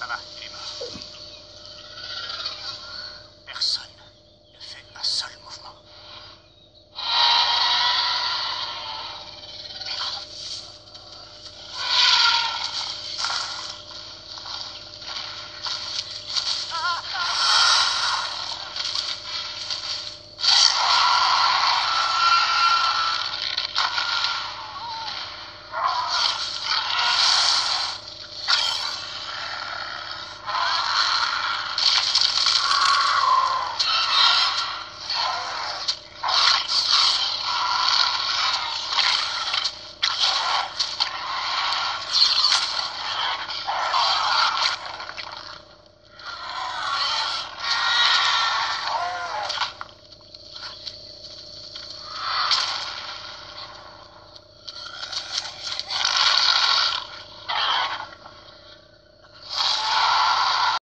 さがいます。